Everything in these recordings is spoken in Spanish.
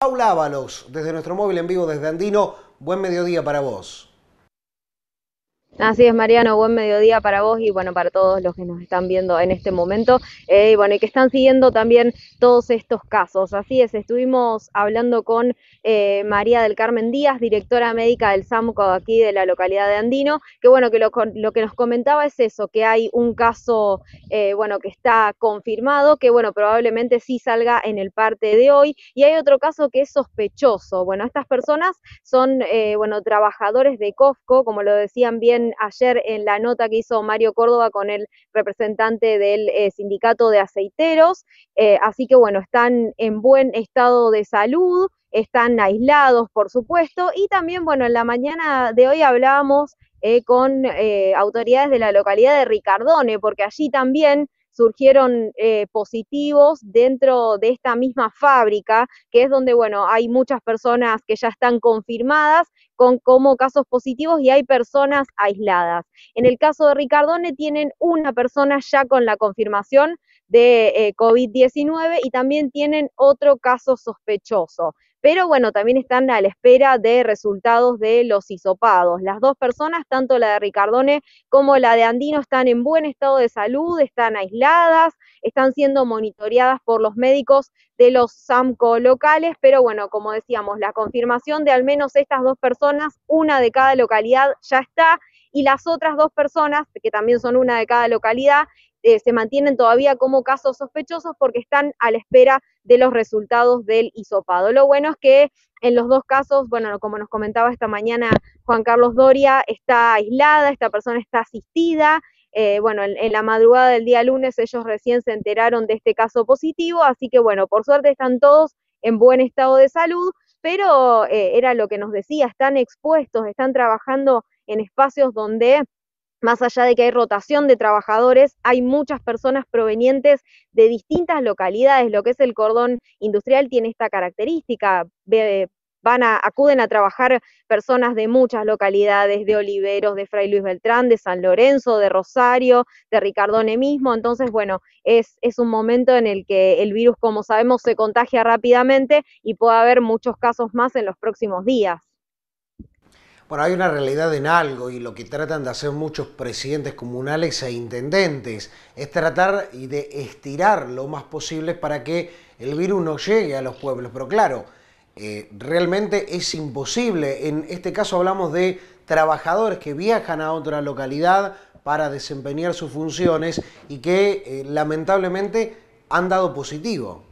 Paula Ábalos, desde nuestro móvil en vivo desde Andino, buen mediodía para vos. Así es, Mariano, buen mediodía para vos y bueno, para todos los que nos están viendo en este momento eh, y bueno, y que están siguiendo también todos estos casos. Así es, estuvimos hablando con eh, María del Carmen Díaz, directora médica del SAMCO aquí de la localidad de Andino, que bueno, que lo, lo que nos comentaba es eso, que hay un caso, eh, bueno, que está confirmado, que bueno, probablemente sí salga en el parte de hoy y hay otro caso que es sospechoso. Bueno, estas personas son, bueno, trabajadores de COFCO, como lo decían bien ayer en la nota que hizo Mario Córdoba con el representante del eh, sindicato de aceiteros. Eh, así que bueno, están en buen estado de salud, están aislados, por supuesto, y también, bueno, en la mañana de hoy hablábamos eh, con autoridades de la localidad de Ricardone, porque allí también surgieron positivos dentro de esta misma fábrica, que es donde, bueno, hay muchas personas que ya están confirmadas con como casos positivos y hay personas aisladas. En el caso de Ricardone tienen una persona ya con la confirmación de eh, COVID-19 y también tienen otro caso sospechoso. Pero bueno, también están a la espera de resultados de los hisopados. Las dos personas, tanto la de Ricardone como la de Andino, están en buen estado de salud, están aisladas, están siendo monitoreadas por los médicos de los SAMCO locales, pero bueno, como decíamos, la confirmación de al menos estas dos personas, una de cada localidad ya está, y las otras dos personas, que también son una de cada localidad, eh, se mantienen todavía como casos sospechosos porque están a la espera de los resultados del hisopado. Lo bueno es que en los dos casos, bueno, como nos comentaba esta mañana Juan Carlos Doria, está aislada, esta persona está asistida. Eh, bueno, en, la madrugada del día lunes ellos recién se enteraron de este caso positivo, así que bueno, por suerte están todos en buen estado de salud, pero eh, era lo que nos decía, están expuestos, están trabajando en espacios donde más allá de que hay rotación de trabajadores, hay muchas personas provenientes de distintas localidades. Lo que es el cordón industrial tiene esta característica. Van acuden a trabajar personas de muchas localidades, de Oliveros, de Fray Luis Beltrán, de San Lorenzo, de Rosario, de Ricardone mismo. Entonces, bueno, es un momento en el que el virus, como sabemos, se contagia rápidamente y puede haber muchos casos más en los próximos días. Bueno, hay una realidad en algo y lo que tratan de hacer muchos presidentes comunales e intendentes es tratar de estirar lo más posible para que el virus no llegue a los pueblos. Pero claro, eh, realmente es imposible. En este caso hablamos de trabajadores que viajan a otra localidad para desempeñar sus funciones y que eh, lamentablemente han dado positivo.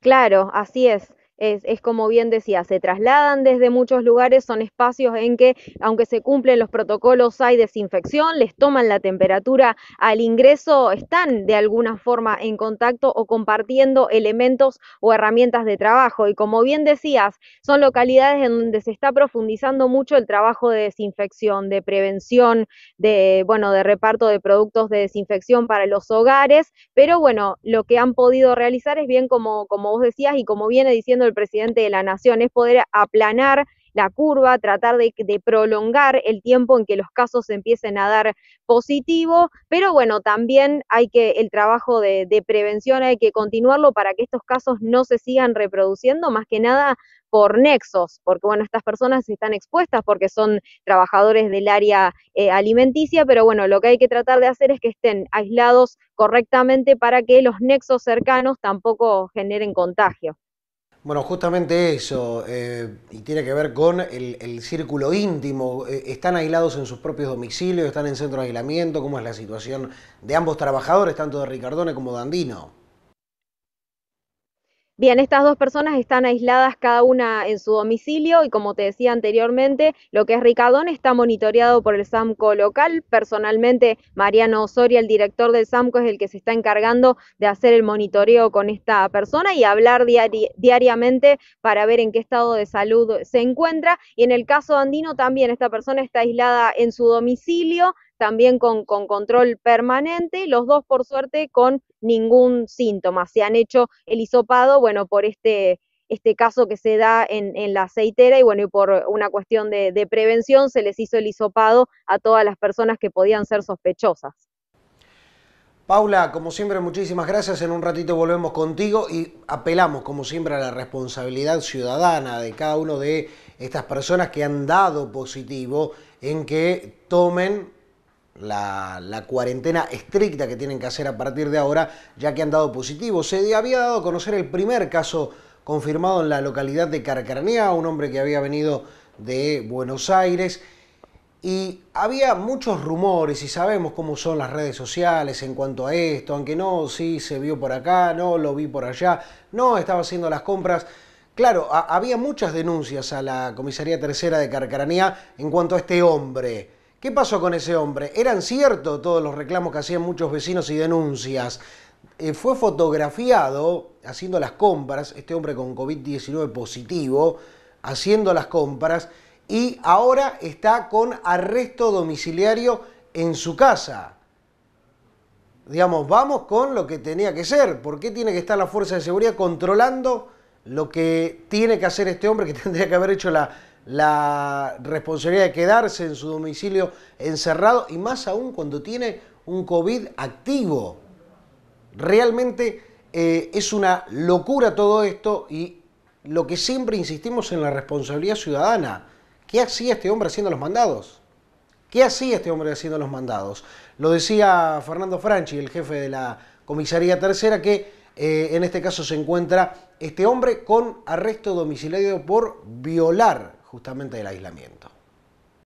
Claro, así es es, como bien decía, se trasladan desde muchos lugares, son espacios en que, aunque se cumplen los protocolos, hay desinfección, les toman la temperatura al ingreso, están de alguna forma en contacto o compartiendo elementos o herramientas de trabajo. Y como bien decías, son localidades en donde se está profundizando mucho el trabajo de desinfección, de prevención, de, bueno, de reparto de productos de desinfección para los hogares, pero bueno, lo que han podido realizar es bien como, como vos decías y como viene diciendo el presidente de la Nación, es poder aplanar la curva, tratar de, prolongar el tiempo en que los casos empiecen a dar positivo, pero bueno, también hay que el trabajo de, de, prevención hay que continuarlo para que estos casos no se sigan reproduciendo, más que nada por nexos, porque bueno, estas personas están expuestas porque son trabajadores del área eh, alimenticia, pero bueno, lo que hay que tratar de hacer es que estén aislados correctamente para que los nexos cercanos tampoco generen contagio. Bueno, justamente eso, eh, y tiene que ver con el, círculo íntimo. Eh, ¿Están aislados en sus propios domicilios? ¿Están en centro de aislamiento? ¿Cómo es la situación de ambos trabajadores, tanto de Ricardone como de Andino? Bien, estas dos personas están aisladas cada una en su domicilio y como te decía anteriormente, lo que es Ricardón está monitoreado por el SAMCO local. Personalmente, Mariano Osoria, el director del SAMCO, es el que se está encargando de hacer el monitoreo con esta persona y hablar diariamente para ver en qué estado de salud se encuentra. Y en el caso andino también, esta persona está aislada en su domicilio, también con, control permanente, los dos por suerte con ningún síntoma. Se han hecho el hisopado, bueno, por este, este caso que se da en, la aceitera y bueno, y por una cuestión de, de prevención se les hizo el hisopado a todas las personas que podían ser sospechosas. Paula, como siempre, muchísimas gracias. En un ratito volvemos contigo y apelamos, como siempre, a la responsabilidad ciudadana de cada uno de estas personas que han dado positivo en que tomen la, cuarentena estricta que tienen que hacer a partir de ahora, ya que han dado positivo. Se había dado a conocer el primer caso confirmado en la localidad de Carcaranía, un hombre que había venido de Buenos Aires y había muchos rumores y sabemos cómo son las redes sociales en cuanto a esto, aunque no, sí, se vio por acá, no, lo vi por allá, no, estaba haciendo las compras. Claro, había muchas denuncias a la comisaría tercera de Carcaranía en cuanto a este hombre. ¿Qué pasó con ese hombre? ¿Eran ciertos todos los reclamos que hacían muchos vecinos y denuncias? Eh, fue fotografiado haciendo las compras, este hombre con COVID-19 positivo, haciendo las compras y ahora está con arresto domiciliario en su casa. Digamos, vamos con lo que tenía que ser. ¿Por qué tiene que estar la fuerza de seguridad controlando lo que tiene que hacer este hombre que tendría que haber hecho la, la responsabilidad de quedarse en su domicilio encerrado y más aún cuando tiene un COVID activo? Realmente eh, es una locura todo esto y lo que siempre insistimos en la responsabilidad ciudadana. ¿Qué hacía este hombre haciendo los mandados? ¿Qué hacía este hombre haciendo los mandados? Lo decía Fernando Franchi, el jefe de la comisaría tercera, que eh, en este caso se encuentra este hombre con arresto domiciliario por violar justamente el aislamiento.